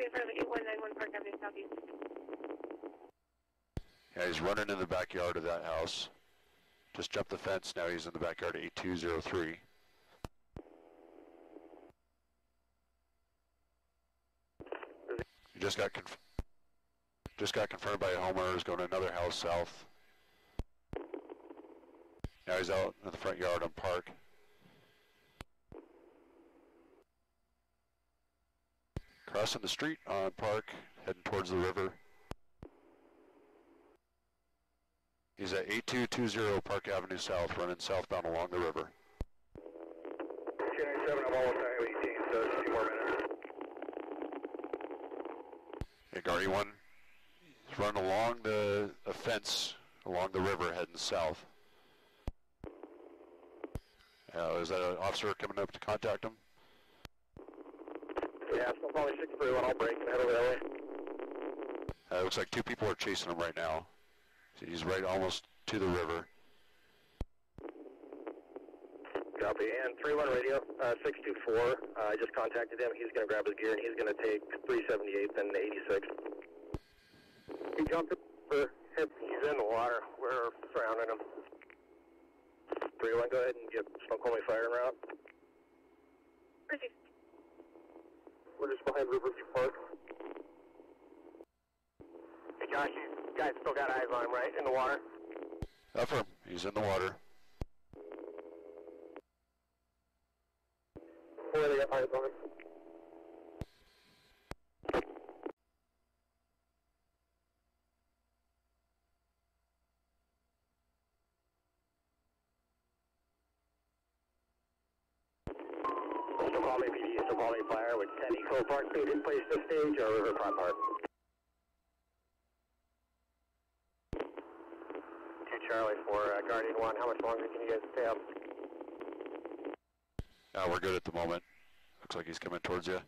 be in 8191 Park Avenue Southeast. Yeah, he's running in the backyard of that house. Just jumped the fence, now he's in the backyard of 8203. He just got conf just got confirmed by a homeowner who's going to another house south. Now he's out in the front yard on Park. Crossing the street on Park, heading towards the river. He's at 8220 Park Avenue South, running southbound along the river. 297, I'm almost Highway 18, so just a few more minutes. Hey, Guardian 1, he's running along the a fence along the river heading south. Uh, is that an officer coming up to contact him? Yeah, so probably 631, I'll break and head over that way. Uh, it looks like two people are chasing him right now. He's right almost to the river. Copy, and 31 radio, uh, 624, uh, I just contacted him, he's going to grab his gear and he's going to take 378 and 86. He jumped for he's in the water, we're surrounding him. 31, go ahead and get Snoqualmie Fire en route. Received. We're just behind Riverview Park. Hey Josh, you guys still got eyes on him, right? In the water? Affirm, he's in the water. Where they got eyes on him? Snoqualmie Fire with 10 Eco Park Street in place to stage. Two Charlie for uh, Guardian 1, how much longer can you guys stay up? Uh, we're good at the moment. Looks like he's coming towards you.